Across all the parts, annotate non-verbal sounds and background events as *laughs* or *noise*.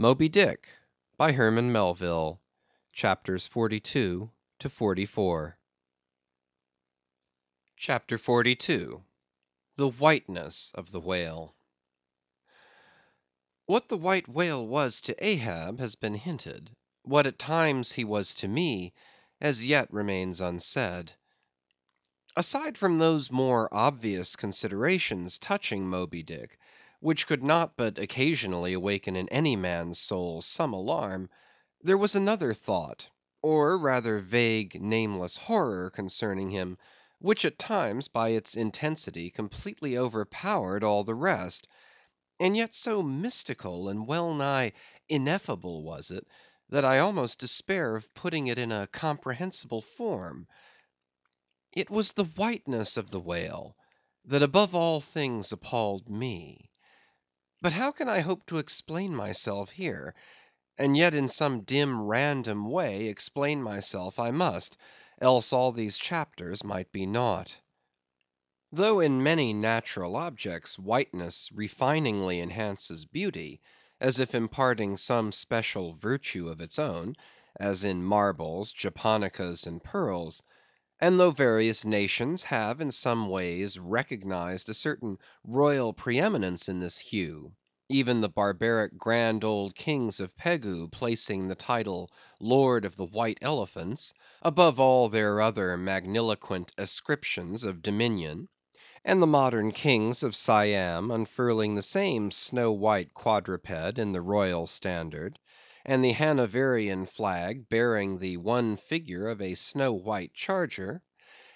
MOBY DICK By Herman Melville CHAPTERS 42 to 44 CHAPTER 42 The Whiteness of the Whale. What the White Whale was to Ahab has been hinted; what at times he was to me, as yet remains unsaid. Aside from those more obvious considerations touching Moby Dick, which could not but occasionally awaken in any man's soul some alarm, there was another thought, or rather vague, nameless horror concerning him, which at times by its intensity completely overpowered all the rest; and yet so mystical and well nigh ineffable was it, that I almost despair of putting it in a comprehensible form. It was the whiteness of the whale that above all things appalled me. But how can I hope to explain myself here? And yet in some dim random way explain myself I must, else all these chapters might be naught. Though in many natural objects whiteness refiningly enhances beauty, as if imparting some special virtue of its own, as in marbles, japonicas, and pearls; and though various nations have in some ways recognized a certain royal preeminence in this hue, even the barbaric grand old kings of Pegu placing the title Lord of the White Elephants above all their other magniloquent ascriptions of dominion; and the modern kings of Siam unfurling the same snow white quadruped in the royal standard and the Hanoverian flag bearing the one figure of a snow white charger;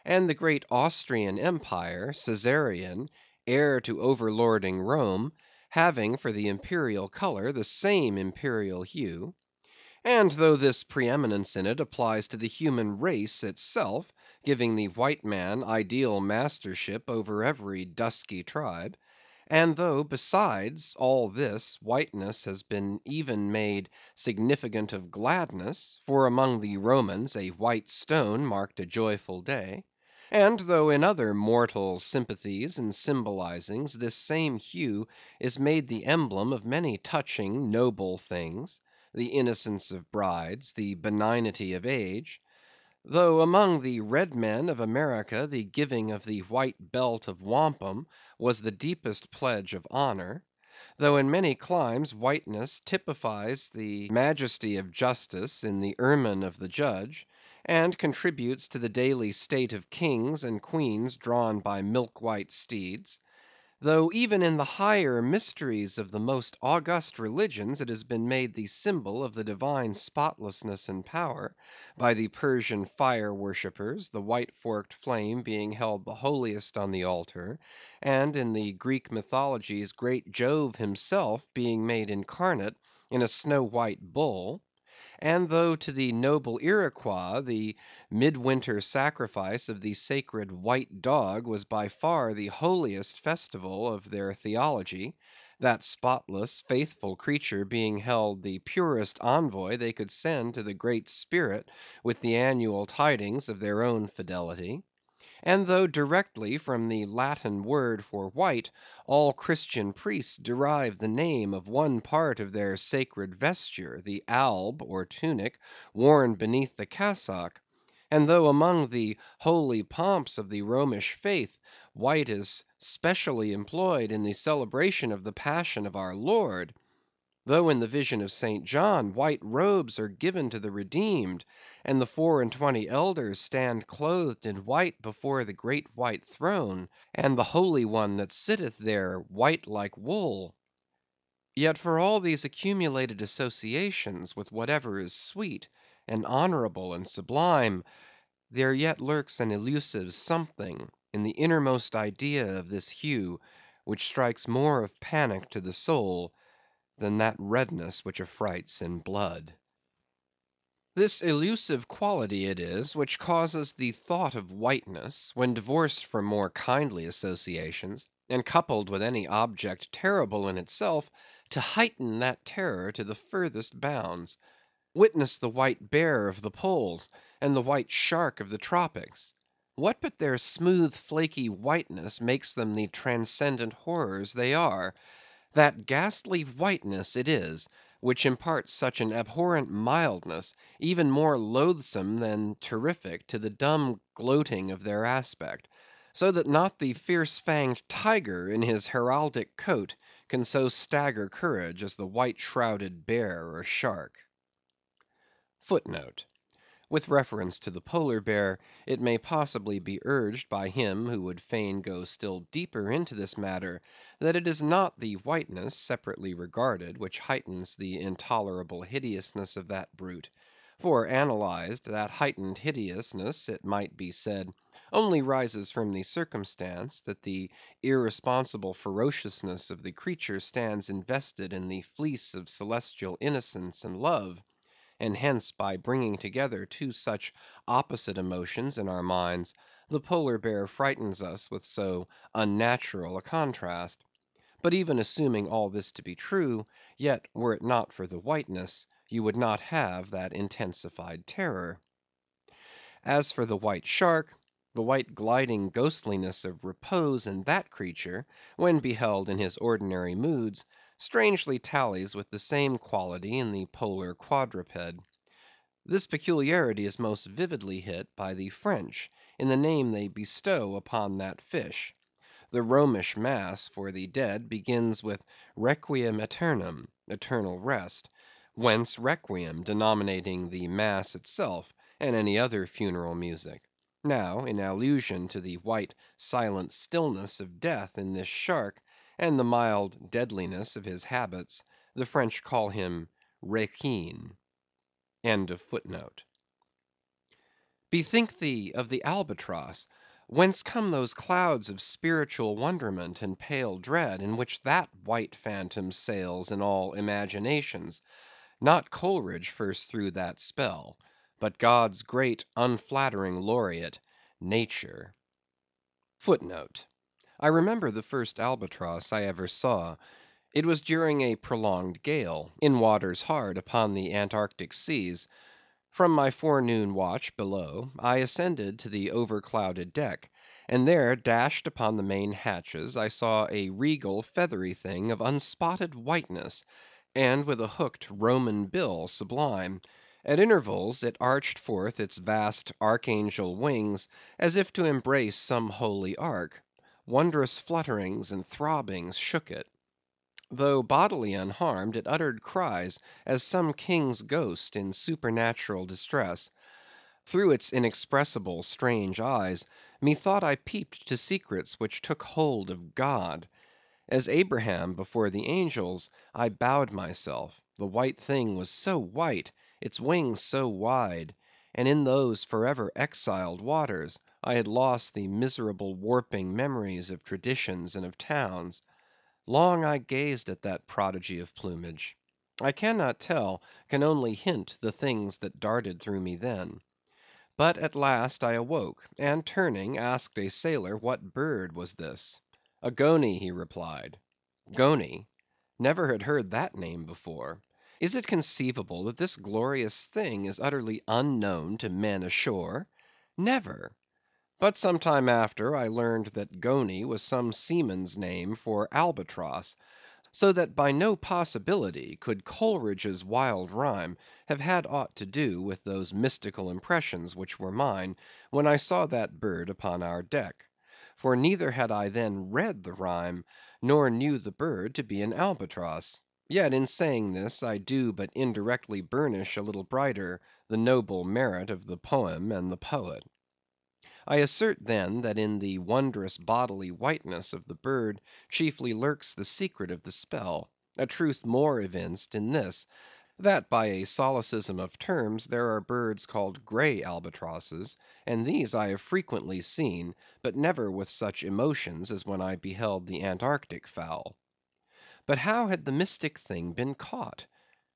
and the great Austrian empire, Caesarian, heir to overlording Rome, having for the imperial color the same imperial hue; and though this preeminence in it applies to the human race itself, giving the white man ideal mastership over every dusky tribe; and though, besides all this, whiteness has been even made significant of gladness, for among the Romans a white stone marked a joyful day; and though in other mortal sympathies and symbolizings this same hue is made the emblem of many touching, noble things; the innocence of brides, the benignity of age; though among the red men of America the giving of the white belt of wampum was the deepest pledge of honor; though in many climes whiteness typifies the majesty of justice in the ermine of the judge, and contributes to the daily state of kings and queens drawn by milk white steeds; though even in the higher mysteries of the most august religions it has been made the symbol of the divine spotlessness and power, by the Persian fire worshippers, the white forked flame being held the holiest on the altar, and in the Greek mythologies great Jove himself being made incarnate in a snow white bull; and though to the noble Iroquois the midwinter sacrifice of the sacred white dog was by far the holiest festival of their theology; that spotless, faithful creature being held the purest envoy they could send to the Great Spirit with the annual tidings of their own fidelity; and though directly from the Latin word for white, all Christian priests derive the name of one part of their sacred vesture, the alb, or tunic, worn beneath the cassock; and though among the holy pomps of the Romish faith, white is specially employed in the celebration of the passion of our Lord; though in the vision of St. John, white robes are given to the redeemed, and the four and twenty elders stand clothed in white before the great white throne, and the Holy One that sitteth there white like wool; yet for all these accumulated associations with whatever is sweet, and honorable, and sublime, there yet lurks an elusive something in the innermost idea of this hue, which strikes more of panic to the soul than that redness which affrights in blood. This elusive quality it is which causes the thought of whiteness, when divorced from more kindly associations, and coupled with any object terrible in itself, to heighten that terror to the furthest bounds. Witness the white bear of the poles, and the white shark of the tropics. What but their smooth flaky whiteness makes them the transcendent horrors they are? That ghastly whiteness it is which imparts such an abhorrent mildness, even more loathsome than terrific, to the dumb gloating of their aspect; so that not the fierce fanged tiger in his heraldic coat can so stagger courage as the white shrouded bear or shark. With reference to the Polar Bear, it may possibly be urged by him who would fain go still deeper into this matter, that it is not the whiteness, separately regarded, which heightens the intolerable hideousness of that brute; for, analysed, that heightened hideousness, it might be said, only rises from the circumstance that the irresponsible ferociousness of the creature stands invested in the fleece of celestial innocence and love and hence by bringing together two such opposite emotions in our minds, the Polar Bear frightens us with so unnatural a contrast. But even assuming all this to be true, yet were it not for the whiteness, you would not have that intensified terror. As for the white shark, the white gliding ghostliness of repose in that creature, when beheld in his ordinary moods, strangely tallies with the same quality in the polar quadruped. This peculiarity is most vividly hit by the French in the name they bestow upon that fish. The Romish mass for the dead begins with Requiem Eternam, eternal rest; whence Requiem denominating the mass itself, and any other funeral music. Now, in allusion to the white silent stillness of death in this shark, and the mild deadliness of his habits, the French call him Requin. Bethink thee of the albatross; whence come those clouds of spiritual wonderment and pale dread, in which that white phantom sails in all imaginations? Not Coleridge first threw that spell, but God's great unflattering laureate, Nature. I remember the first albatross I ever saw. It was during a prolonged gale, in waters hard upon the Antarctic seas. From my forenoon watch below, I ascended to the overclouded deck, and there dashed upon the main hatches I saw a regal feathery thing of unspotted whiteness, and with a hooked Roman bill sublime. At intervals it arched forth its vast archangel wings, as if to embrace some holy ark. Wondrous flutterings and throbbings shook it. Though bodily unharmed, it uttered cries as some king's ghost in supernatural distress. Through its inexpressible strange eyes, methought I peeped to secrets which took hold of God. As Abraham before the angels, I bowed myself; the white thing was so white, its wings so wide; and in those forever exiled waters, I had lost the miserable warping memories of traditions and of towns. Long I gazed at that prodigy of plumage. I cannot tell, can only hint the things that darted through me then. But at last I awoke, and turning, asked a sailor what bird was this. A goney, he replied. Goney? Never had heard that name before. Is it conceivable that this glorious thing is utterly unknown to men ashore? Never. But some time after I learned that goney was some seaman's name for albatross; so that by no possibility could Coleridge's wild rhyme have had aught to do with those mystical impressions which were mine, when I saw that bird upon our deck. For neither had I then read the rhyme, nor knew the bird to be an albatross. Yet in saying this, I do but indirectly burnish a little brighter the noble merit of the poem and the poet. I assert, then, that in the wondrous bodily whiteness of the bird chiefly lurks the secret of the spell; a truth more evinced in this, that by a solecism of terms there are birds called grey albatrosses, and these I have frequently seen, but never with such emotions as when I beheld the Antarctic fowl. But how had the mystic thing been caught?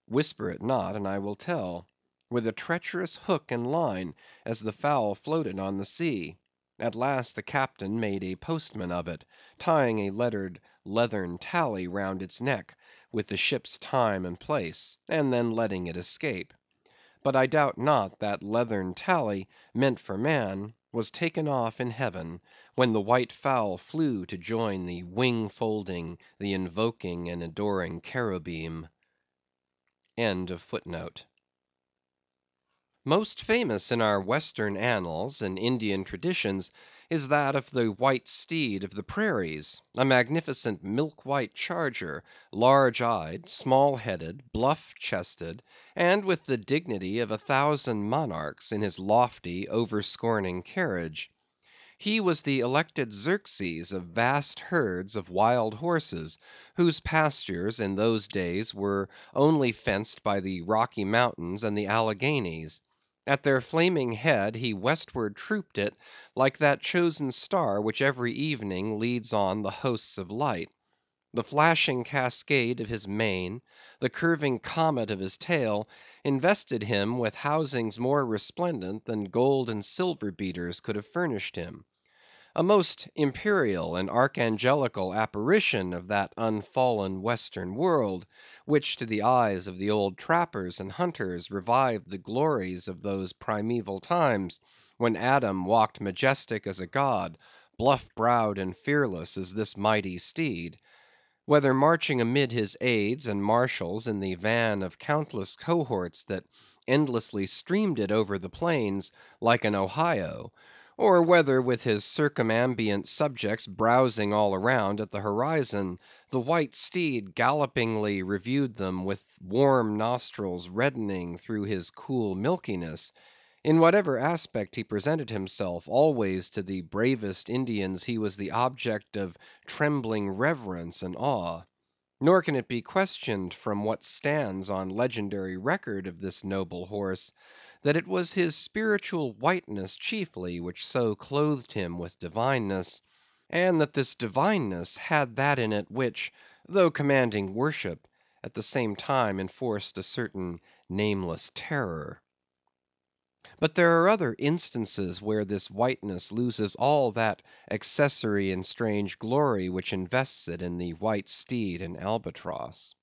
Whisper it not, and I will tell with a treacherous hook and line, as the fowl floated on the sea. At last the captain made a postman of it, tying a lettered leathern tally round its neck, with the ship's time and place, and then letting it escape. But I doubt not that leathern tally, meant for man, was taken off in heaven, when the white fowl flew to join the wing folding, the invoking and adoring cherubim. Most famous in our Western annals and Indian traditions is that of the white steed of the prairies; a magnificent milk white charger, large eyed, small headed, bluff chested, and with the dignity of a thousand monarchs in his lofty, over scorning carriage. He was the elected Xerxes of vast herds of wild horses, whose pastures in those days were only fenced by the Rocky Mountains and the Alleghanies. At their flaming head he westward trooped it, like that chosen star which every evening leads on the hosts of light. The flashing cascade of his mane, the curving comet of his tail, invested him with housings more resplendent than gold and silver beaters could have furnished him a most imperial and archangelical apparition of that unfallen western world, which to the eyes of the old trappers and hunters revived the glories of those primeval times, when Adam walked majestic as a god, bluff browed and fearless as this mighty steed. Whether marching amid his aids and marshals in the van of countless cohorts that endlessly streamed it over the plains, like an Ohio; or whether with his circumambient subjects browsing all around at the horizon, the white steed gallopingly reviewed them with warm nostrils reddening through his cool milkiness; in whatever aspect he presented himself, always to the bravest Indians he was the object of trembling reverence and awe. Nor can it be questioned from what stands on legendary record of this noble horse, that it was his spiritual whiteness chiefly which so clothed him with divineness; and that this divineness had that in it which, though commanding worship, at the same time enforced a certain nameless terror. But there are other instances where this whiteness loses all that accessory and strange glory which invests it in the white steed and albatross.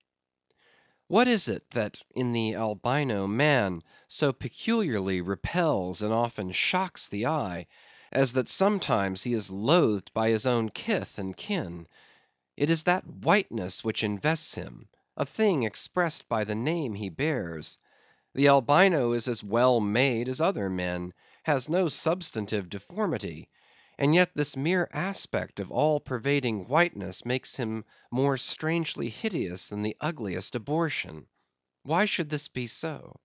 What is it that in the Albino man so peculiarly repels and often shocks the eye, as that sometimes he is loathed by his own kith and kin? It is that whiteness which invests him; a thing expressed by the name he bears. The Albino is as well made as other men; has no substantive deformity; and yet this mere aspect of all pervading whiteness makes him more strangely hideous than the ugliest abortion. Why should this be so?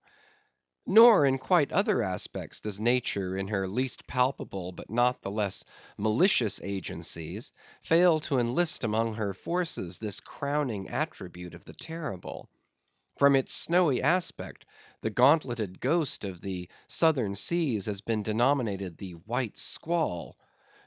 Nor in quite other aspects does Nature in her least palpable but not the less malicious agencies, fail to enlist among her forces this crowning attribute of the terrible. From its snowy aspect, the gauntleted ghost of the southern seas has been denominated the White Squall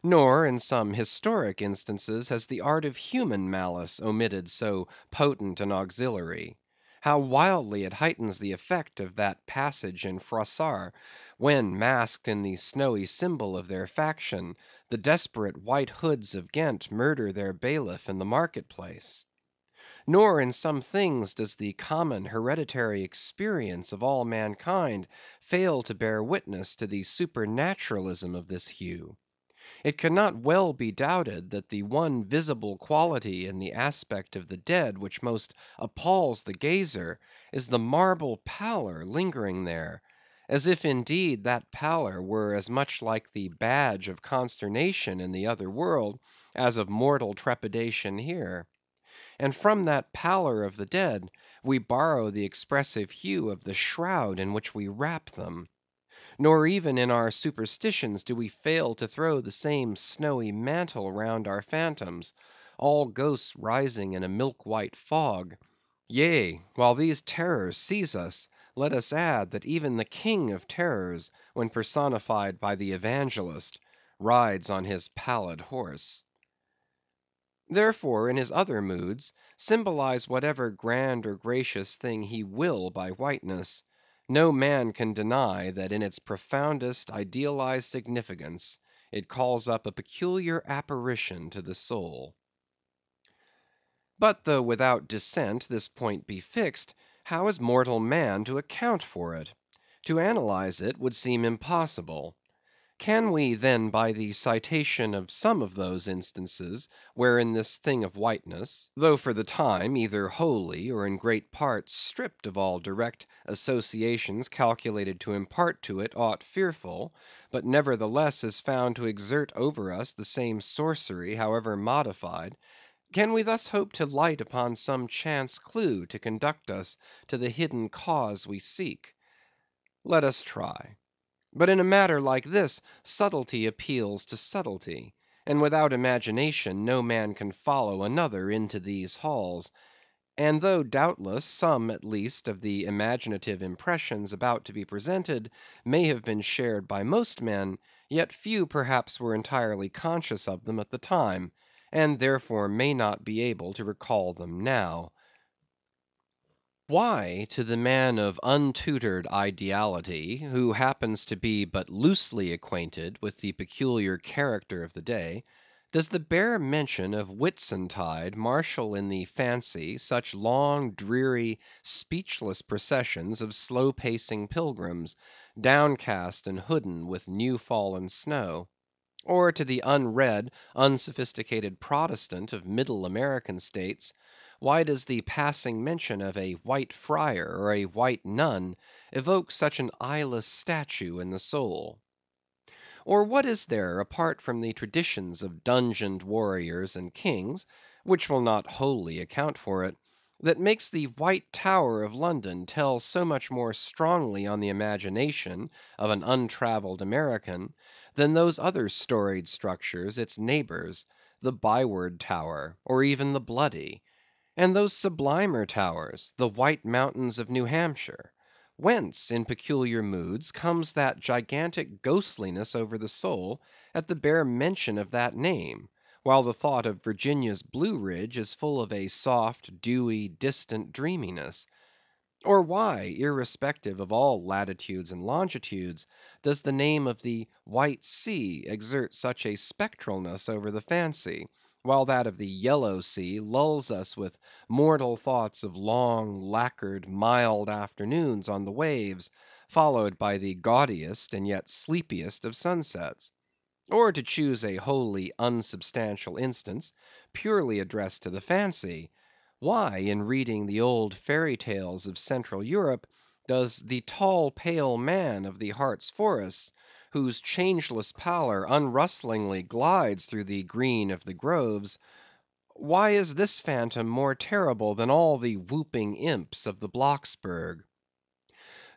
nor, in some historic instances, has the art of human malice omitted so potent an auxiliary. How wildly it heightens the effect of that passage in Froissart, when, masked in the snowy symbol of their faction, the desperate White Hoods of Ghent murder their bailiff in the market place. Nor in some things does the common hereditary experience of all mankind fail to bear witness to the supernaturalism of this hue. It cannot well be doubted that the one visible quality in the aspect of the dead which most appals the gazer, is the marble pallor lingering there; as if indeed that pallor were as much like the badge of consternation in the other world, as of mortal trepidation here. And from that pallor of the dead, we borrow the expressive hue of the shroud in which we wrap them. Nor even in our superstitions do we fail to throw the same snowy mantle round our phantoms; all ghosts rising in a milk white fog. Yea, while these terrors seize us, let us add, that even the king of terrors, when personified by the Evangelist, rides on his pallid horse. Therefore, in his other moods, symbolize whatever grand or gracious thing he will by whiteness no man can deny that in its profoundest idealized significance, it calls up a peculiar apparition to the soul. But though without dissent this point be fixed, how is mortal man to account for it? To analyze it would seem impossible. Can we, then, by the citation of some of those instances, wherein this thing of whiteness, though for the time either wholly or in great part stripped of all direct associations calculated to impart to it aught fearful, but nevertheless is found to exert over us the same sorcery, however modified; can we thus hope to light upon some chance clue to conduct us to the hidden cause we seek? Let us try. But in a matter like this, subtlety appeals to subtlety; and without imagination no man can follow another into these halls. And though, doubtless, some at least of the imaginative impressions about to be presented may have been shared by most men, yet few perhaps were entirely conscious of them at the time, and therefore may not be able to recall them now. Why to the man of untutored ideality, who happens to be but loosely acquainted with the peculiar character of the day, does the bare mention of Whitsuntide marshal in the fancy such long, dreary, speechless processions of slow pacing pilgrims, downcast and hooded with new fallen snow? Or to the unread, unsophisticated Protestant of middle American States, why does the passing mention of a white friar or a white nun evoke such an eyeless statue in the soul? Or what is there, apart from the traditions of dungeoned warriors and kings, which will not wholly account for it, that makes the White Tower of London tell so much more strongly on the imagination of an untravelled American, than those other storied structures, its neighbors, the Byward Tower, or even the Bloody? And those sublimer towers, the White Mountains of New Hampshire? Whence, in peculiar moods, comes that gigantic ghostliness over the soul, at the bare mention of that name; while the thought of Virginia's Blue Ridge is full of a soft, dewy, distant dreaminess? Or why, irrespective of all latitudes and longitudes, does the name of the White Sea exert such a spectralness over the fancy? While that of the Yellow Sea lulls us with mortal thoughts of long, lacquered, mild afternoons on the waves, followed by the gaudiest and yet sleepiest of sunsets. Or to choose a wholly unsubstantial instance, purely addressed to the fancy; why, in reading the old fairy tales of Central Europe, does the tall pale man of the Hartz forests whose changeless pallor unrustlingly glides through the green of the groves; why is this phantom more terrible than all the whooping imps of the Blocksberg?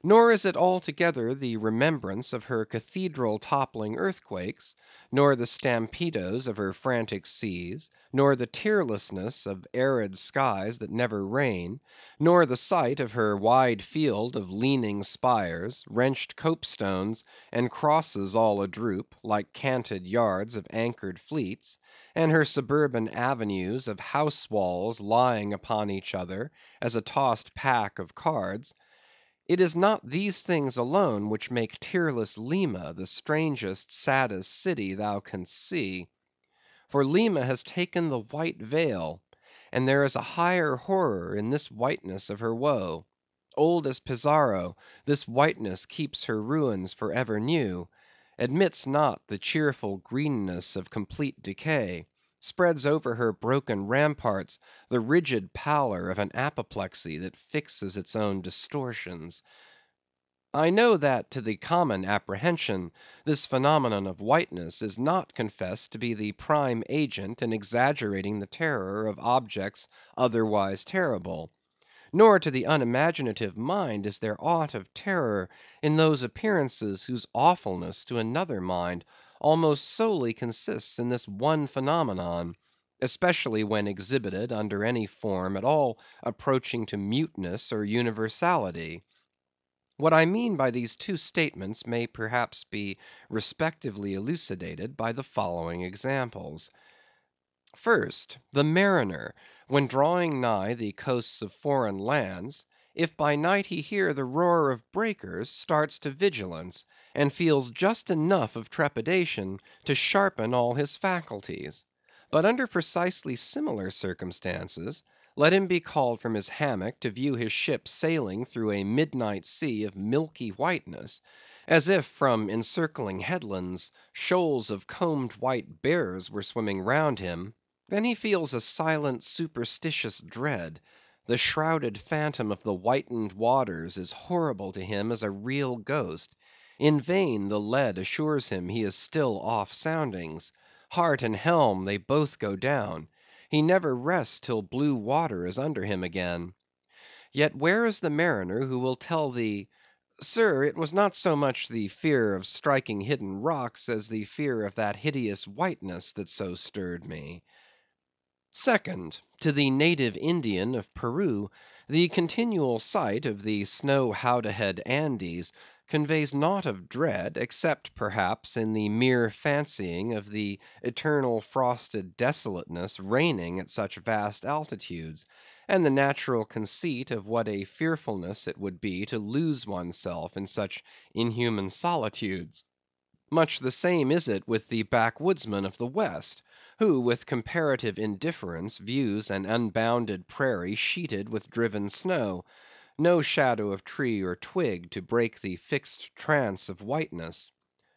Nor is it altogether the remembrance of her cathedral toppling earthquakes, nor the stampedos of her frantic seas, nor the tearlessness of arid skies that never rain, nor the sight of her wide field of leaning spires, wrenched copestones, and crosses all adroop, like canted yards of anchored fleets, and her suburban avenues of house walls lying upon each other as a tossed pack of cards; it is not these things alone which make tearless Lima the strangest, saddest city thou canst see. For Lima has taken the white veil; and there is a higher horror in this whiteness of her woe. Old as Pizarro, this whiteness keeps her ruins for ever new; admits not the cheerful greenness of complete decay; spreads over her broken ramparts the rigid pallor of an apoplexy that fixes its own distortions. I know that to the common apprehension, this phenomenon of whiteness is not confessed to be the prime agent in exaggerating the terror of objects otherwise terrible. Nor to the unimaginative mind is there aught of terror in those appearances whose awfulness to another mind almost solely consists in this one phenomenon, especially when exhibited under any form at all approaching to muteness or universality. What I mean by these two statements may perhaps be respectively elucidated by the following examples. First, the mariner, when drawing nigh the coasts of foreign lands, if by night he hear the roar of breakers, starts to vigilance, and feels just enough of trepidation to sharpen all his faculties; but under precisely similar circumstances, let him be called from his hammock to view his ship sailing through a midnight sea of milky whiteness, as if from encircling headlands, shoals of combed white bears were swimming round him; then he feels a silent superstitious dread; the shrouded phantom of the whitened waters is horrible to him as a real ghost; in vain the lead assures him he is still off soundings; heart and helm they both go down; he never rests till blue water is under him again. Yet where is the mariner who will tell thee, "Sir, it was not so much the fear of striking hidden rocks, as the fear of that hideous whiteness that so stirred me." Second: To the native Indian of Peru, the continual sight of the snow howdahed Andes conveys naught of dread, except, perhaps, in the mere fancying of the eternal frosted desolateness reigning at such vast altitudes, and the natural conceit of what a fearfulness it would be to lose oneself in such inhuman solitudes. Much the same is it with the backwoodsman of the West, who with comparative indifference views an unbounded prairie sheeted with driven snow; no shadow of tree or twig to break the fixed trance of whiteness.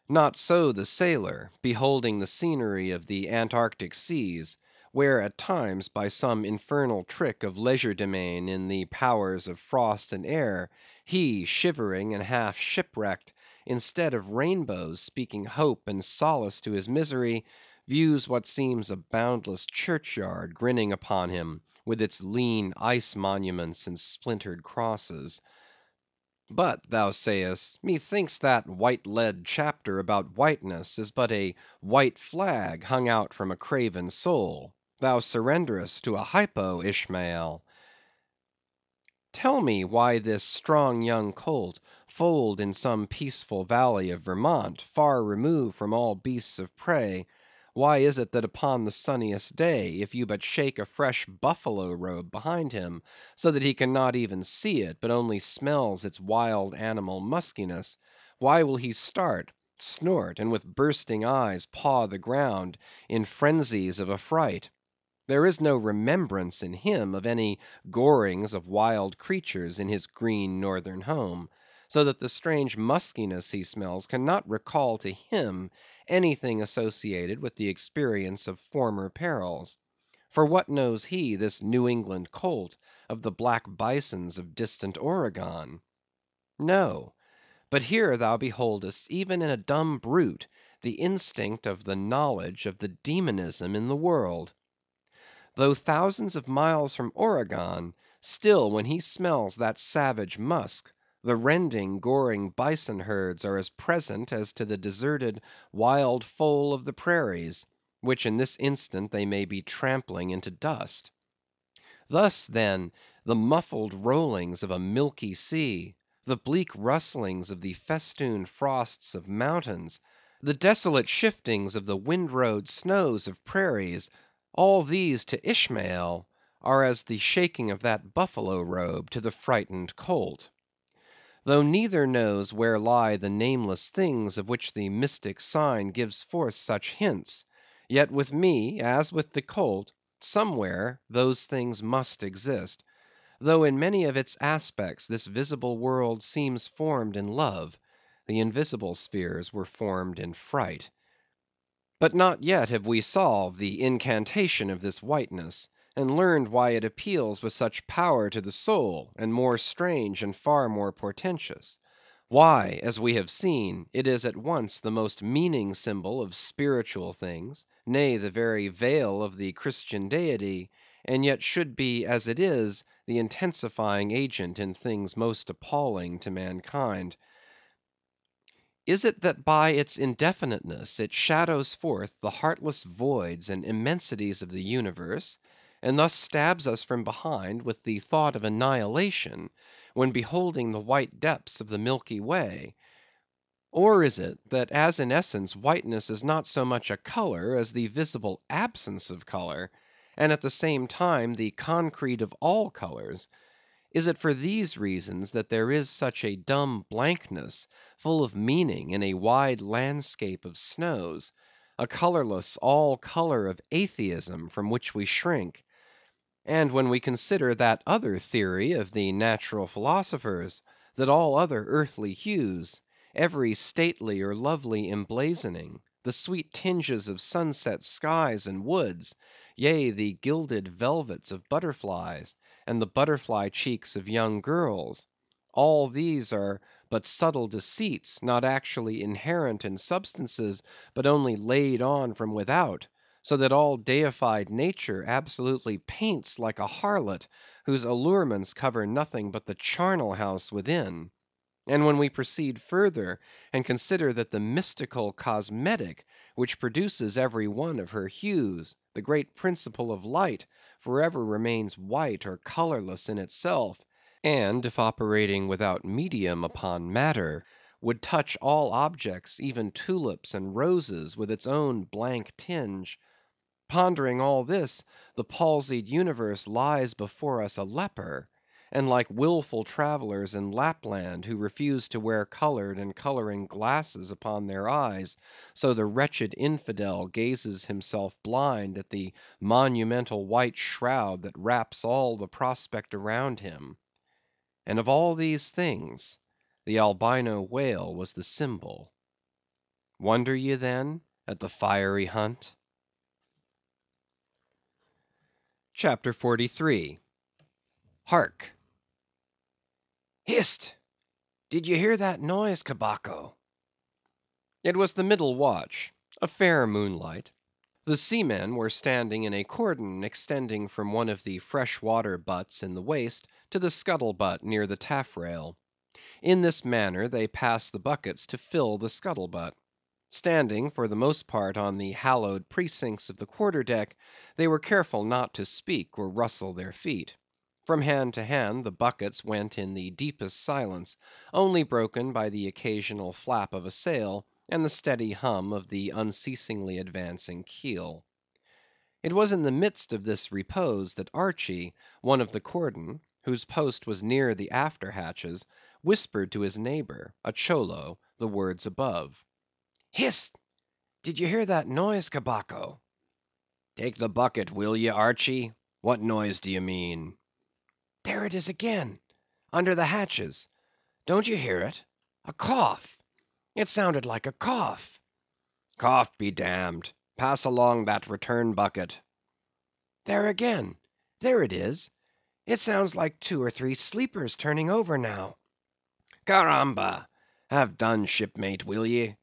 Not so the sailor, beholding the scenery of the Antarctic seas, where at times by some infernal trick of legerdemain in the powers of frost and air, he, shivering and half shipwrecked, instead of rainbows speaking hope and solace to his misery, views what seems a boundless churchyard grinning upon him, with its lean ice monuments and splintered crosses. But, thou sayest, methinks that white lead chapter about whiteness is but a white flag hung out from a craven soul. Thou surrenderest to a hypo, Ishmael. Tell me why this strong young colt, foaled in some peaceful valley of Vermont, far removed from all beasts of prey, why is it that upon the sunniest day, if you but shake a fresh buffalo robe behind him, so that he cannot even see it, but only smells its wild animal muskiness, why will he start, snort, and with bursting eyes paw the ground, in frenzies of affright? There is no remembrance in him of any gorings of wild creatures in his green northern home; so that the strange muskiness he smells cannot recall to him anything associated with the experience of former perils. For what knows he, this New England colt, of the black bisons of distant Oregon? No. But here thou beholdest, even in a dumb brute, the instinct of the knowledge of the demonism in the world. Though thousands of miles from Oregon, still when he smells that savage musk, the rending, goring bison herds are as present as to the deserted, wild foal of the prairies, which in this instant they may be trampling into dust. Thus, then, the muffled rollings of a milky sea, the bleak rustlings of the festooned frosts of mountains, the desolate shiftings of the windrowed snows of prairies, all these to Ishmael are as the shaking of that buffalo robe to the frightened colt though neither knows where lie the nameless things of which the mystic sign gives forth such hints; yet with me, as with the colt, somewhere those things must exist; though in many of its aspects this visible world seems formed in love, the invisible spheres were formed in fright. But not yet have we solved the incantation of this whiteness and learned why it appeals with such power to the soul, and more strange and far more portentous; why, as we have seen, it is at once the most meaning symbol of spiritual things, nay, the very veil of the Christian Deity, and yet should be, as it is, the intensifying agent in things most appalling to mankind. Is it that by its indefiniteness it shadows forth the heartless voids and immensities of the universe? And thus stabs us from behind with the thought of annihilation, when beholding the white depths of the Milky Way? Or is it, that as in essence whiteness is not so much a color as the visible absence of color, and at the same time the concrete of all colors? Is it for these reasons that there is such a dumb blankness, full of meaning, in a wide landscape of snows; a colorless all color of atheism from which we shrink? And when we consider that other theory of the natural philosophers, that all other earthly hues, every stately or lovely emblazoning, the sweet tinges of sunset skies and woods; yea, the gilded velvets of butterflies, and the butterfly cheeks of young girls; all these are but subtle deceits, not actually inherent in substances, but only laid on from without; so that all deified nature absolutely paints like a harlot, whose allurements cover nothing but the charnel house within. And when we proceed further, and consider that the mystical cosmetic, which produces every one of her hues, the great principle of light, forever remains white or colorless in itself; and if operating without medium upon matter, would touch all objects, even tulips and roses, with its own blank tinge; pondering all this, the palsied universe lies before us a leper; and like wilful travellers in Lapland, who refuse to wear colored and coloring glasses upon their eyes, so the wretched infidel gazes himself blind at the monumental white shroud that wraps all the prospect around him. And of all these things, the Albino whale was the symbol. Wonder ye then at the fiery hunt? CHAPTER 43. Hark! "Hist! did ye hear that noise, Cabaco?" It was the middle watch; a fair moonlight. The seamen were standing in a cordon extending from one of the fresh water butts in the waist to the scuttle butt near the taffrail. In this manner they passed the buckets to fill the scuttle butt. Standing for the most part on the hallowed precincts of the quarter deck, they were careful not to speak or rustle their feet. From hand to hand the buckets went in the deepest silence, only broken by the occasional flap of a sail, and the steady hum of the unceasingly advancing keel. It was in the midst of this repose that Archy, one of the cordon, whose post was near the after hatches, whispered to his neighbor, a Cholo, the words above. "Hist! did ye hear that noise, Cabaco?" "Take the bucket, will ye, Archy? What noise do ye mean?" "There it is again, under the hatches. Don't you hear it? A cough! It sounded like a cough." "Cough be damned! Pass along that return bucket." "There again! There it is! It sounds like two or three sleepers turning over now." "Caramba! have done, shipmate, will ye?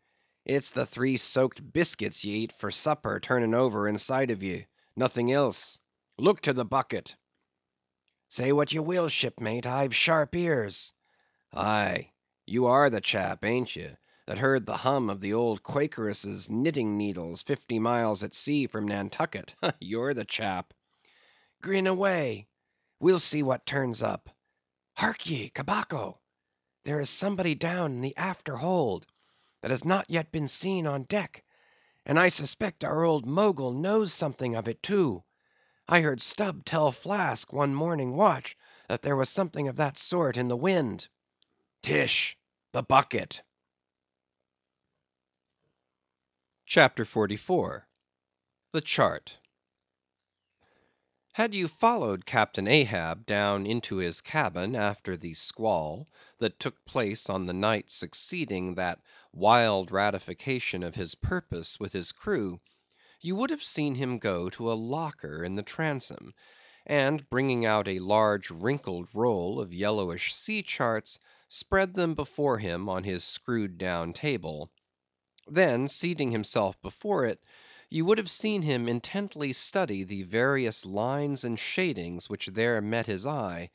It's the three soaked biscuits ye eat for supper turning over inside of ye; nothing else. Look to the bucket." "Say what ye will, shipmate, I've sharp ears." "Aye, you are the chap, ain't ye, that heard the hum of the old Quakeress's knitting needles fifty miles at sea from Nantucket? *laughs* You're the chap." "Grin away; we'll see what turns up. Hark ye, Cabaco! there is somebody down in the after hold, that has not yet been seen on deck; and I suspect our old Mogul knows something of it too. I heard Stubb tell Flask one morning watch that there was something of that sort in the wind. Tish! the bucket!" CHAPTER 44. The Chart. Had you followed Captain Ahab down into his cabin after the squall that took place on the night succeeding that wild ratification of his purpose with his crew, you would have seen him go to a locker in the transom, and bringing out a large wrinkled roll of yellowish sea charts, spread them before him on his screwed down table. Then seating himself before it, you would have seen him intently study the various lines and shadings which there met his eye,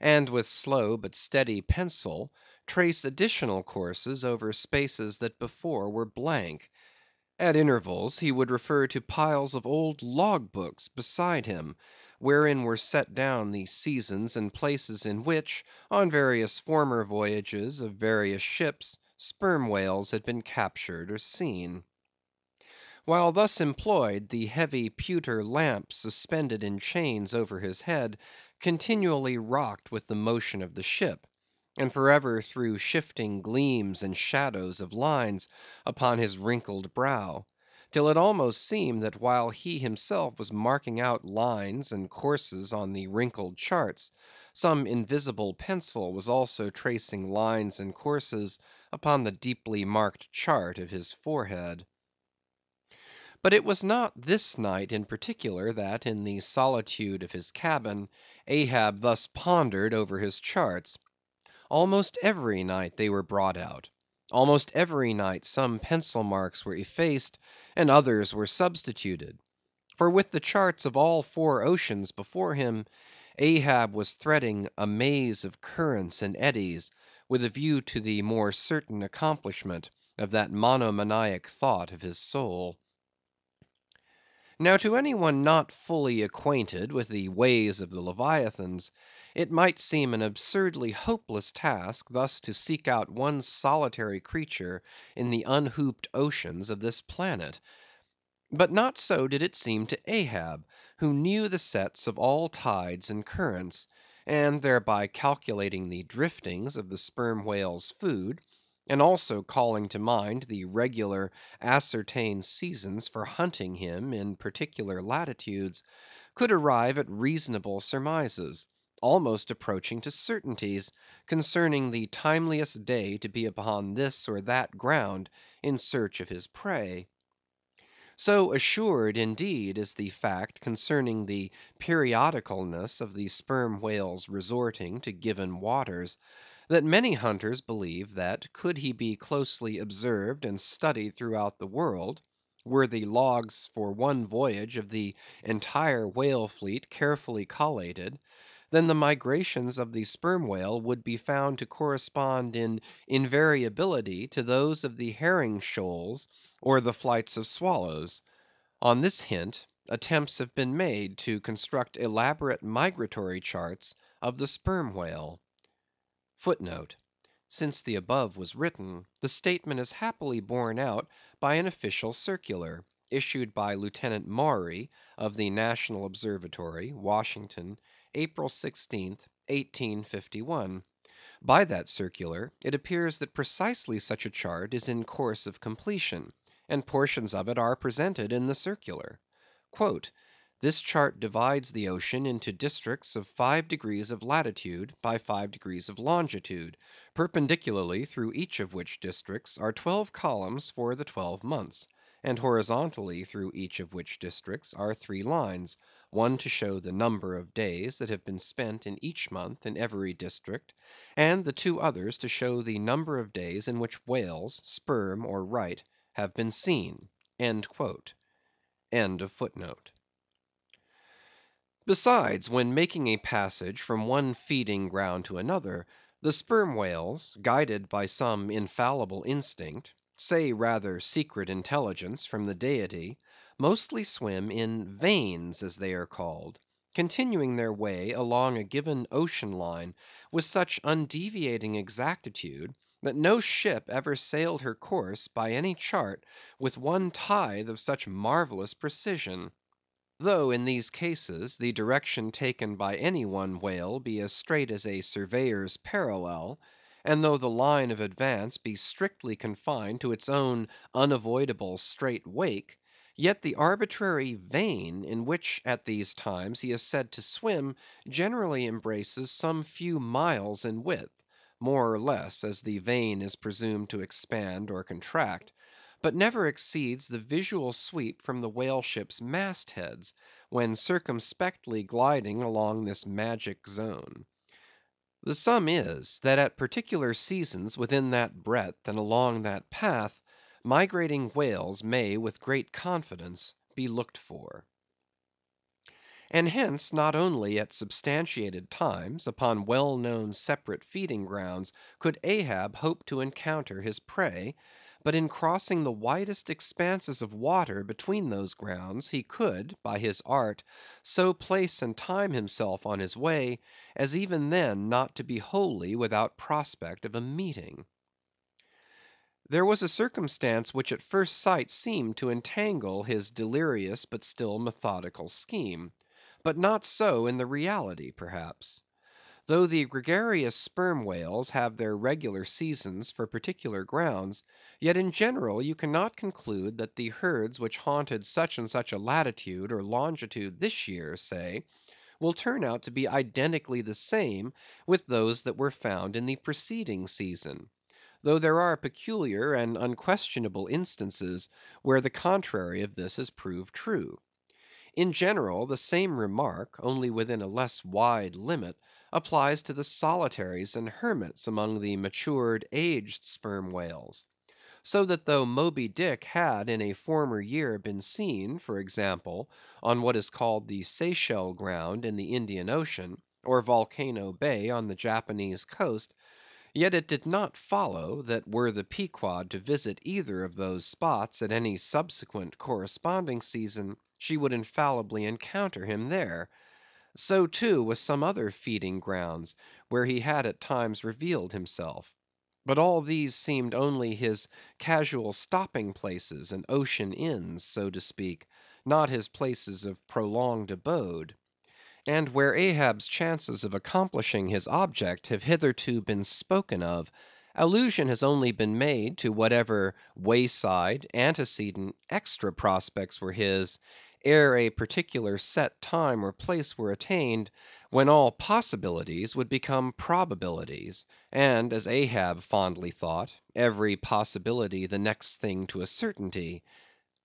and with slow but steady pencil trace additional courses over spaces that before were blank. At intervals he would refer to piles of old log books beside him, wherein were set down the seasons and places in which, on various former voyages of various ships, sperm whales had been captured or seen. While thus employed, the heavy pewter lamp suspended in chains over his head, continually rocked with the motion of the ship, and forever threw shifting gleams and shadows of lines upon his wrinkled brow, till it almost seemed that while he himself was marking out lines and courses on the wrinkled charts, some invisible pencil was also tracing lines and courses upon the deeply marked chart of his forehead. But it was not this night in particular that, in the solitude of his cabin, Ahab thus pondered over his charts. Almost every night they were brought out; almost every night some pencil marks were effaced, and others were substituted; for with the charts of all four oceans before him, Ahab was threading a maze of currents and eddies, with a view to the more certain accomplishment of that monomaniac thought of his soul. Now to any one not fully acquainted with the ways of the Leviathans, it might seem an absurdly hopeless task thus to seek out one solitary creature in the unhooped oceans of this planet. But not so did it seem to Ahab, who knew the sets of all tides and currents, and thereby calculating the driftings of the sperm whale's food, and also calling to mind the regular ascertained seasons for hunting him in particular latitudes, could arrive at reasonable surmises, almost approaching to certainties, concerning the timeliest day to be upon this or that ground in search of his prey. So assured, indeed, is the fact concerning the periodicalness of the sperm whale's resorting to given waters, that many hunters believe that could he be closely observed and studied throughout the world; were the logs for one voyage of the entire whale fleet carefully collated, then the migrations of the sperm whale would be found to correspond in invariability to those of the herring shoals or the flights of swallows. On this hint, attempts have been made to construct elaborate migratory charts of the sperm whale. Footnote: Since the above was written, the statement is happily borne out by an official circular, issued by Lieutenant Maury, of the National Observatory, Washington, April 16th, 1851. By that circular, it appears that precisely such a chart is in course of completion and portions of it are presented in the circular. "This chart divides the ocean into districts of five degrees of latitude by five degrees of longitude, perpendicularly through each of which districts are twelve columns for the twelve months, and horizontally through each of which districts are three lines, one to show the number of days that have been spent in each month in every district, and the two others to show the number of days in which whales, sperm or right, have been seen." End of footnote. Besides, when making a passage from one feeding ground to another, the sperm whales, guided by some infallible instinct, say rather secret intelligence from the Deity, mostly swim in veins as they are called, continuing their way along a given ocean line with such undeviating exactitude that no ship ever sailed her course by any chart with one tithe of such marvellous precision; though in these cases the direction taken by any one whale be as straight as a surveyor's parallel, and though the line of advance be strictly confined to its own unavoidable straight wake, yet the arbitrary vein in which at these times he is said to swim generally embraces some few miles in width more or less as the vein is presumed to expand or contract, but never exceeds the visual sweep from the whale ship's mast heads, when circumspectly gliding along this magic zone. The sum is, that at particular seasons within that breadth and along that path, migrating whales may with great confidence be looked for. And hence not only at substantiated times, upon well known separate feeding grounds, could Ahab hope to encounter his prey, but in crossing the widest expanses of water between those grounds, he could, by his art, so place and time himself on his way, as even then not to be wholly without prospect of a meeting. There was a circumstance which at first sight seemed to entangle his delirious but still methodical scheme. But not so in the reality, perhaps. Though the gregarious sperm whales have their regular seasons for particular grounds, yet in general you cannot conclude that the herds which haunted such and such a latitude or longitude this year, say, will turn out to be identically the same with those that were found in the preceding season; though there are peculiar and unquestionable instances where the contrary of this has proved true. In general, the same remark, only within a less wide limit, applies to the solitaries and hermits among the matured, aged Sperm Whales. So that though Moby Dick had in a former year been seen, for example, on what is called the Seychelle Ground in the Indian Ocean, or Volcano Bay on the Japanese coast, yet it did not follow, that were the Pequod to visit either of those spots at any subsequent corresponding season, she would infallibly encounter him there. So, too, with some other feeding grounds, where he had at times revealed himself. But all these seemed only his casual stopping places and ocean inns, so to speak, not his places of prolonged abode. And where Ahab's chances of accomplishing his object have hitherto been spoken of, allusion has only been made to whatever wayside, antecedent, extra prospects were his, ere a particular set time or place were attained, when all possibilities would become probabilities, and, as Ahab fondly thought, every possibility the next thing to a certainty.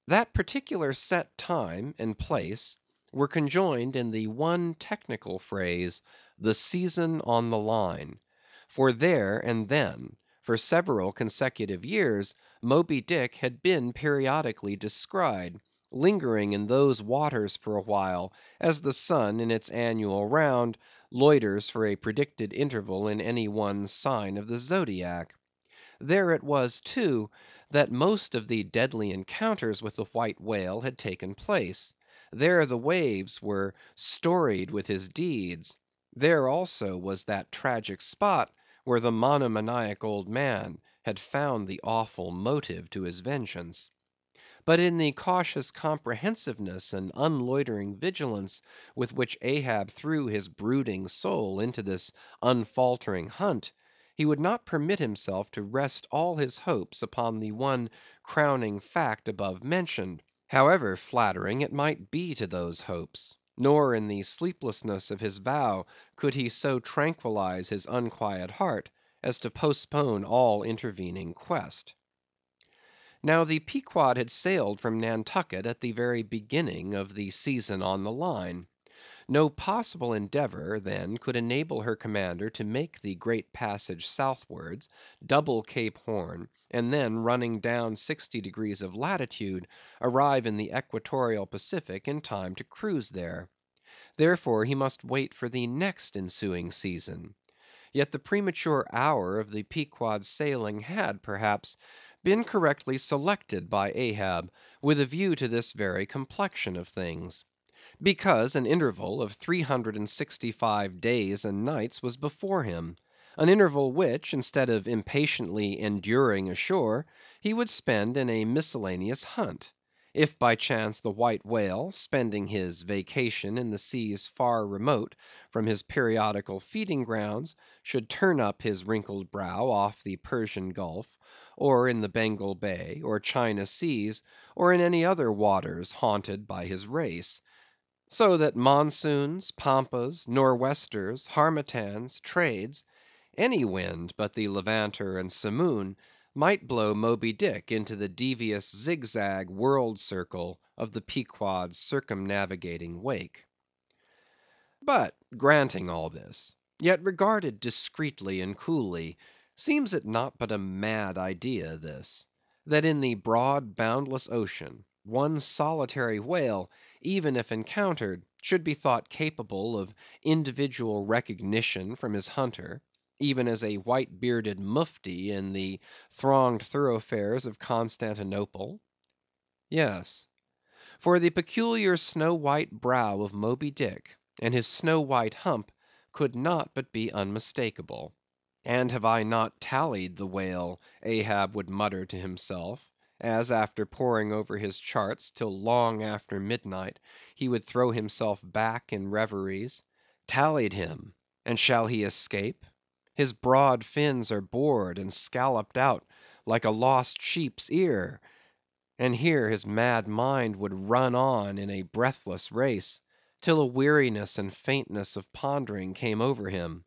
That particular set time and place were conjoined in the one technical phrase, the season on the Line; for there and then, for several consecutive years, Moby Dick had been periodically descried lingering in those waters for a while, as the sun in its annual round loiters for a predicted interval in any one sign of the zodiac. There it was, too, that most of the deadly encounters with the White Whale had taken place; there the waves were storied with his deeds; there also was that tragic spot where the monomaniac old man had found the awful motive to his vengeance. But in the cautious comprehensiveness and unloitering vigilance with which Ahab threw his brooding soul into this unfaltering hunt, he would not permit himself to rest all his hopes upon the one crowning fact above mentioned, however flattering it might be to those hopes; nor in the sleeplessness of his vow could he so tranquillize his unquiet heart as to postpone all intervening quest. Now the Pequod had sailed from Nantucket at the very beginning of the season on the Line. No possible endeavor, then, could enable her commander to make the great passage southwards, double Cape Horn, and then running down sixty degrees of latitude, arrive in the equatorial Pacific in time to cruise there. Therefore he must wait for the next ensuing season. Yet the premature hour of the Pequod's sailing had, perhaps, been correctly selected by Ahab with a view to this very complexion of things. Because an interval of three hundred and sixty five days and nights was before him; an interval which, instead of impatiently enduring ashore, he would spend in a miscellaneous hunt; if by chance the White Whale, spending his vacation in the seas far remote from his periodical feeding grounds, should turn up his wrinkled brow off the Persian Gulf or in the Bengal Bay, or China seas, or in any other waters haunted by his race. So that monsoons, pampas, nor' westers, harmattans, trades, any wind but the Levanter and Simoon, might blow Moby Dick into the devious zigzag world circle of the Pequod's circumnavigating wake. But granting all this, yet regarded discreetly and coolly, Seems it not but a mad idea this, that in the broad boundless ocean, one solitary whale, even if encountered, should be thought capable of individual recognition from his hunter, even as a white bearded Mufti in the thronged thoroughfares of Constantinople? Yes; for the peculiar snow white brow of Moby Dick, and his snow white hump, could not but be unmistakable. And have I not tallied the whale, Ahab would mutter to himself, as after poring over his charts till long after midnight, he would throw himself back in reveries; tallied him, and shall he escape? His broad fins are bored and scalloped out like a lost sheep's ear; and here his mad mind would run on in a breathless race, till a weariness and faintness of pondering came over him;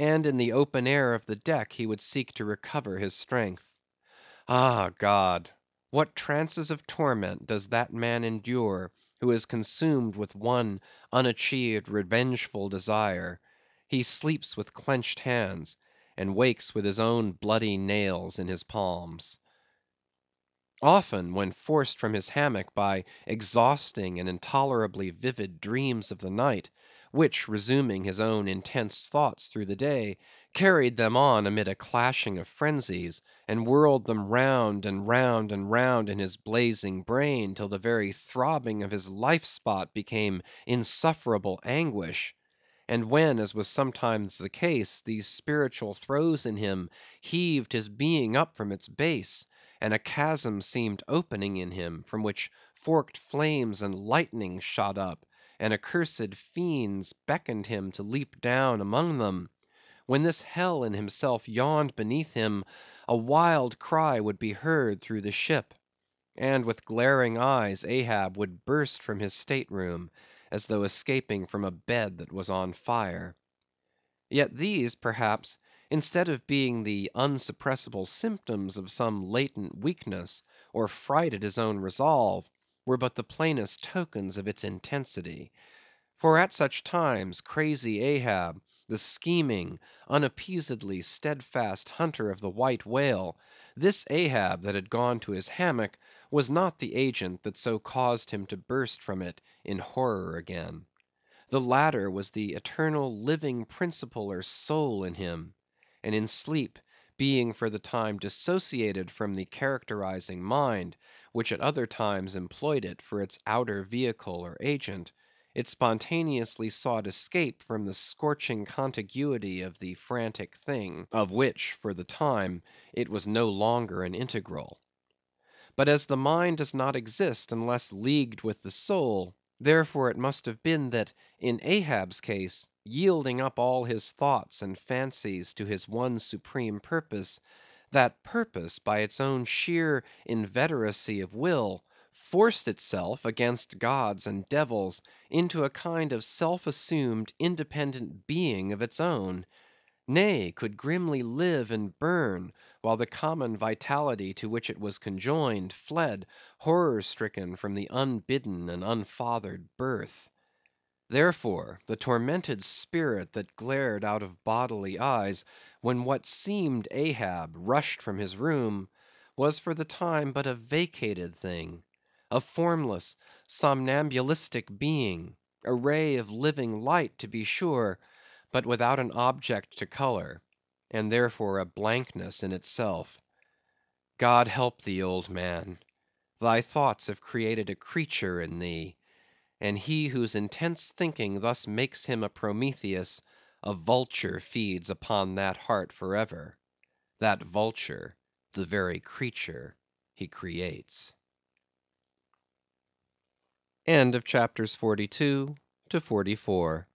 and in the open air of the deck he would seek to recover his strength. Ah, God! what trances of torment does that man endure who is consumed with one unachieved revengeful desire; he sleeps with clenched hands, and wakes with his own bloody nails in his palms. Often, when forced from his hammock by exhausting and intolerably vivid dreams of the night, which, resuming his own intense thoughts through the day, carried them on amid a clashing of frenzies, and whirled them round, and round, and round in his blazing brain, till the very throbbing of his life spot became insufferable anguish; and when, as was sometimes the case, these spiritual throes in him heaved his being up from its base, and a chasm seemed opening in him, from which forked flames and lightnings shot up, and accursed fiends beckoned him to leap down among them; when this hell in himself yawned beneath him, a wild cry would be heard through the ship; and with glaring eyes Ahab would burst from his stateroom, as though escaping from a bed that was on fire. Yet these, perhaps, instead of being the unsuppressible symptoms of some latent weakness, or fright at his own resolve, were but the plainest tokens of its intensity. For at such times, crazy Ahab, the scheming, unappeasedly steadfast hunter of the White Whale; this Ahab that had gone to his hammock, was not the agent that so caused him to burst from it in horror again. The latter was the eternal living principle or soul in him; and in sleep, being for the time dissociated from the characterizing mind, which at other times employed it for its outer vehicle or agent, it spontaneously sought escape from the scorching contiguity of the frantic thing, of which, for the time, it was no longer an integral. But as the mind does not exist unless leagued with the soul, therefore it must have been that, in Ahab's case, yielding up all his thoughts and fancies to his one supreme purpose, that purpose, by its own sheer inveteracy of will, forced itself, against gods and devils, into a kind of self assumed, independent being of its own; nay, could grimly live and burn, while the common vitality to which it was conjoined, fled, horror stricken, from the unbidden and unfathered birth. Therefore, the tormented spirit that glared out of bodily eyes, when what seemed Ahab rushed from his room, was for the time but a vacated thing; a formless, somnambulistic being; a ray of living light, to be sure, but without an object to color, and therefore a blankness in itself. God help thee, old man! Thy thoughts have created a creature in thee; and he whose intense thinking thus makes him a Prometheus, a vulture feeds upon that heart forever; that vulture, the very creature he creates. End of Chapters 42 to 44